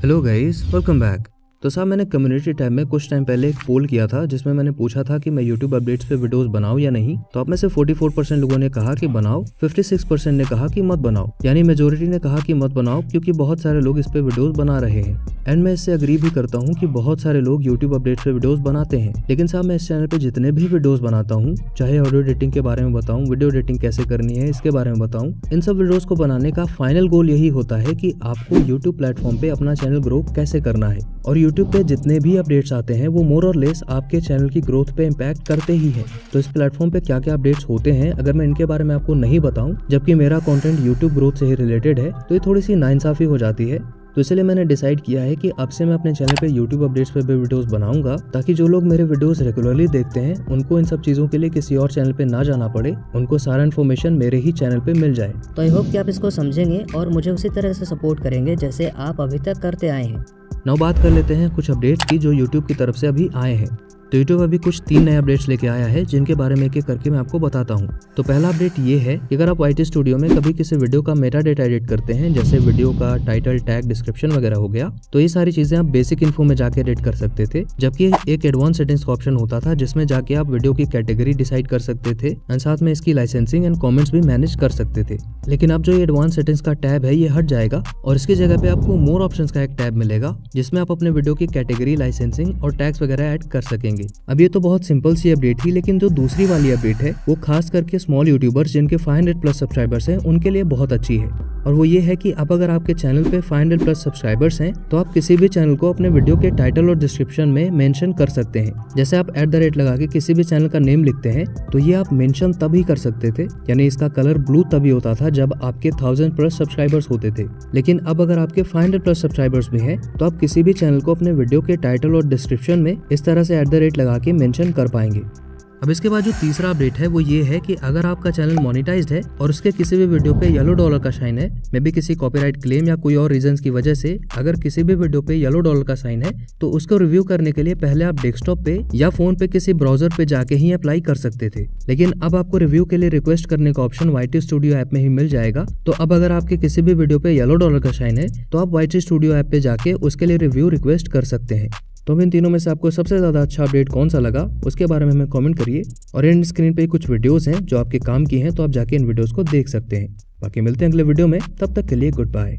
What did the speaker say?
Hello guys welcome back तो साहब, मैंने कम्युनिटी टैब में कुछ टाइम पहले एक पोल किया था, जिसमें मैंने पूछा था कि मैं यूट्यूब अपडेट्स पे वीडियोस बनाऊँ या नहीं। तो आप में से 44 परसेंट लोगों ने कहा कि बनाओ 56 परसेंट ने कहा कि मत बनाओ। यानी मेजोरिटी ने कहा कि मत बनाओ, क्योंकि बहुत सारे लोग इस पे वीडियोस बना रहे हैं। एंड मैं इससे अग्री भी करता हूँ कि बहुत सारे लोग यूट्यूब अपडेट्स पे वीडियोस बनाते हैं। लेकिन साहब, मैं इस चैनल पे जितने भी वीडियोस बनाता हूँ, चाहे ऑडियो एडिटिंग के बारे में बताऊँ वीडियो एडिटिंग कैसे करनी है, इसके बारे में बताऊँ, इन सब वीडियोस को बनाने का फाइनल गोल यही होता है कि आपको यूट्यूब प्लेटफॉर्म पे अपना चैनल ग्रो कैसे करना है। और यूट्यूब पे जितने भी अपडेट्स आते हैं, वो मोर और लेस आपके चैनल की ग्रोथ पे इम्पैक्ट करते ही है। तो इस प्लेटफॉर्म पे क्या क्या अपडेट्स होते हैं, अगर मैं इनके बारे में आपको नहीं बताऊँ, जबकि मेरा कंटेंट यूट्यूब ग्रोथ से ही रिलेटेड है तो ये थोड़ी सी नाइंसाफी हो जाती है। तो इसलिए मैंने डिसाइड किया है कि अब से मैं अपने चैनल पे यूट्यूब अपडेट्स पे भी वीडियोस बनाऊँगा ताकि जो लोग मेरे वीडियोस रेगुलरली देखते हैं उनको इन सब चीज़ों के लिए किसी और चैनल पे ना जाना पड़े उनको सारा इन्फॉर्मेशन मेरे ही चैनल पे मिल जाए। तो आई होप कि आप इसको समझेंगे और मुझे उसी तरह से सपोर्ट करेंगे जैसे आप अभी तक करते आए हैं। नौ बात कर लेते हैं कुछ अपडेट्स की जो यूट्यूब की तरफ़ से अभी आए हैं। तो यूट्यूब अभी कुछ तीन नए अपडेट्स लेके आया है, जिनके बारे में एक एक करके मैं आपको बताता हूँ। तो पहला अपडेट ये है कि अगर आप वाई स्टूडियो में कभी किसी वीडियो का मेटा डेटा एडिट करते हैं, जैसे वीडियो का टाइटल टैग डिस्क्रिप्शन वगैरह हो गया तो ये सारी चीज़ें आप बेसिक इन्फो में जाके एडिट कर सकते थे। जबकि एक एडवांस सेटिंग्स का ऑप्शन होता था, जिसमें जाके आप वीडियो की कैटेगरी डिसाइड कर सकते थे एंड साथ में इसकी लाइसेंसिंग एंड कॉमेंट्स भी मैनेज कर सकते थे। लेकिन अब जो ये एडवांस सेटिंग्स का टैब है, ये हट जाएगा, और इसकी जगह पे आपको मोर ऑप्शन का एक टैब मिलेगा, जिसमें आप अपने वीडियो की कैटेगरी लाइसेंसिंग और टैक्स वगैरह एड कर सकेंगे। अब ये तो बहुत सिंपल सी अपडेट थी, लेकिन जो दूसरी वाली अपडेट है, वो खास करके स्मॉल यूट्यूबर्स जिनके 500 प्लस सब्सक्राइबर्स हैं, उनके लिए बहुत अच्छी है। और वो ये है कि अब अगर आपके चैनल पे 500 प्लस सब्सक्राइबर्स हैं तो आप किसी भी चैनल को अपने वीडियो के टाइटल और डिस्क्रिप्शन में मेंशन कर सकते हैं। जैसे आप एट द रेट लगा के किसी भी चैनल का नेम लिखते हैं तो ये आप मेंशन तभी कर सकते थे, यानी इसका कलर ब्लू तभी होता था जब आपके थाउज़ेंड प्लस सब्सक्राइबर्स होते थे। लेकिन अब अगर आपके फाइव प्लस सब्सक्राइबर्स भी हैं तो आप किसी भी चैनल को अपने वीडियो के टाइटल और डिस्क्रिप्शन में इस तरह से एट रेट लगा के मेंशन कर पाएँगे। अब इसके बाद जो तीसरा अपडेट है, वो ये है कि अगर आपका चैनल मोनिटाइज्ड है और उसके किसी भी वीडियो पे येलो डॉलर का साइन है मे भी किसी कॉपीराइट क्लेम या कोई और रीजन की वजह से अगर किसी भी वीडियो पे येलो डॉलर का साइन है तो उसको रिव्यू करने के लिए पहले आप डेस्कटॉप पे या फ़ोन पे किसी ब्राउज़र पे जाके ही अप्लाई कर सकते थे। लेकिन अब आपको रिव्यू के लिए रिक्वेस्ट करने का ऑप्शन वाई स्टूडियो ऐप में ही मिल जाएगा। तो अब अगर आपके किसी भी वीडियो पे येलो डॉलर का साइन है तो आप वाई स्टूडियो ऐप पे जाके उसके लिए रिव्यू रिक्वेस्ट कर सकते हैं। तो इन तीनों में से आपको सबसे ज़्यादा अच्छा अपडेट कौन सा लगा, उसके बारे में हमें कमेंट करिए और एंड स्क्रीन पे कुछ वीडियोस हैं जो आपके काम की हैं तो आप जाके इन वीडियोस को देख सकते हैं। बाकी मिलते हैं अगले वीडियो में, तब तक के लिए गुड बाय